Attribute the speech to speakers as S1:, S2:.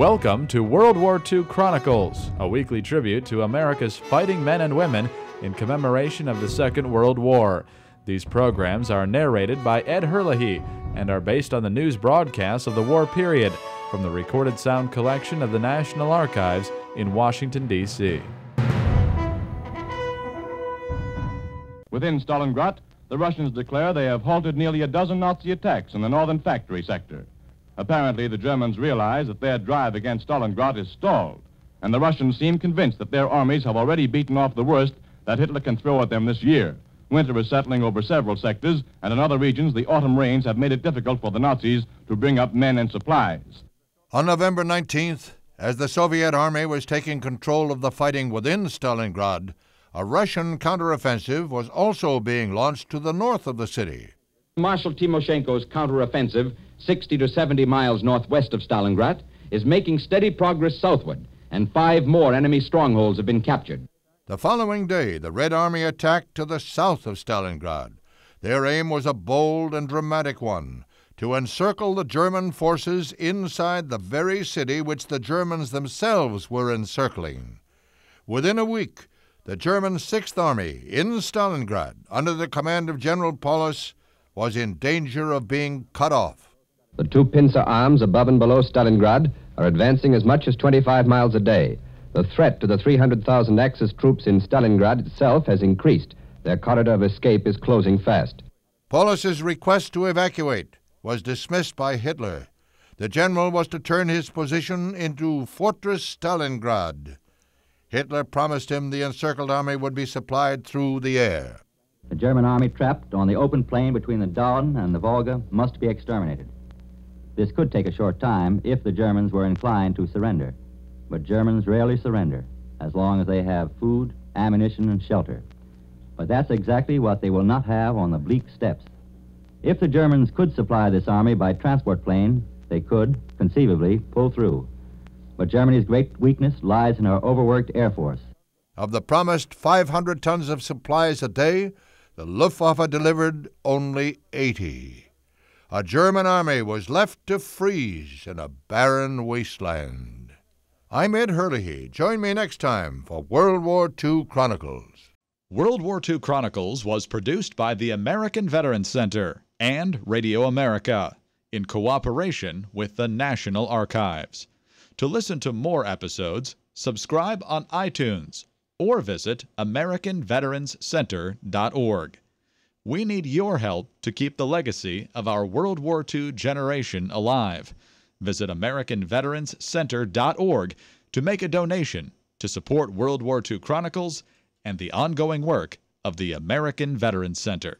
S1: Welcome to World War II Chronicles, a weekly tribute to America's fighting men and women in commemoration of the Second World War. These programs are narrated by Ed Herlihy and are based on the news broadcasts of the war period from the recorded sound collection of the National Archives in Washington, D.C.
S2: Within Stalingrad, the Russians declare they have halted nearly a dozen Nazi attacks in the northern factory sector. Apparently, the Germans realize that their drive against Stalingrad is stalled, and the Russians seem convinced that their armies have already beaten off the worst that Hitler can throw at them this year. Winter is settling over several sectors, and in other regions, the autumn rains have made it difficult for the Nazis to bring up men and supplies.
S3: On November 19th, as the Soviet army was taking control of the fighting within Stalingrad, a Russian counteroffensive was also being launched to the north of the city.
S4: Marshal Timoshenko's counteroffensive, 60 to 70 miles northwest of Stalingrad, is making steady progress southward, and five more enemy strongholds have been captured.
S3: The following day, the Red Army attacked to the south of Stalingrad. Their aim was a bold and dramatic one to encircle the German forces inside the very city which the Germans themselves were encircling. Within a week, the German Sixth Army in Stalingrad, under the command of General Paulus, was in danger of being cut off.
S4: The two pincer arms above and below Stalingrad are advancing as much as 25 miles a day. The threat to the 300,000 Axis troops in Stalingrad itself has increased. Their corridor of escape is closing fast.
S3: Paulus's request to evacuate was dismissed by Hitler. The general was to turn his position into Fortress Stalingrad. Hitler promised him the encircled army would be supplied through the air.
S5: The German army trapped on the open plain between the Don and the Volga must be exterminated. This could take a short time if the Germans were inclined to surrender. But Germans rarely surrender as long as they have food, ammunition, and shelter. But that's exactly what they will not have on the bleak steppes. If the Germans could supply this army by transport plane, they could, conceivably, pull through. But Germany's great weakness lies in her overworked Air Force.
S3: Of the promised 500 tons of supplies a day, the Luftwaffe delivered only 80. A German army was left to freeze in a barren wasteland. I'm Ed Herlihy. Join me next time for World War II Chronicles.
S1: World War II Chronicles was produced by the American Veterans Center and Radio America in cooperation with the National Archives. To listen to more episodes, subscribe on iTunes or visit AmericanVeteransCenter.org. We need your help to keep the legacy of our World War II generation alive. Visit AmericanVeteransCenter.org to make a donation to support World War II Chronicles and the ongoing work of the American Veterans Center.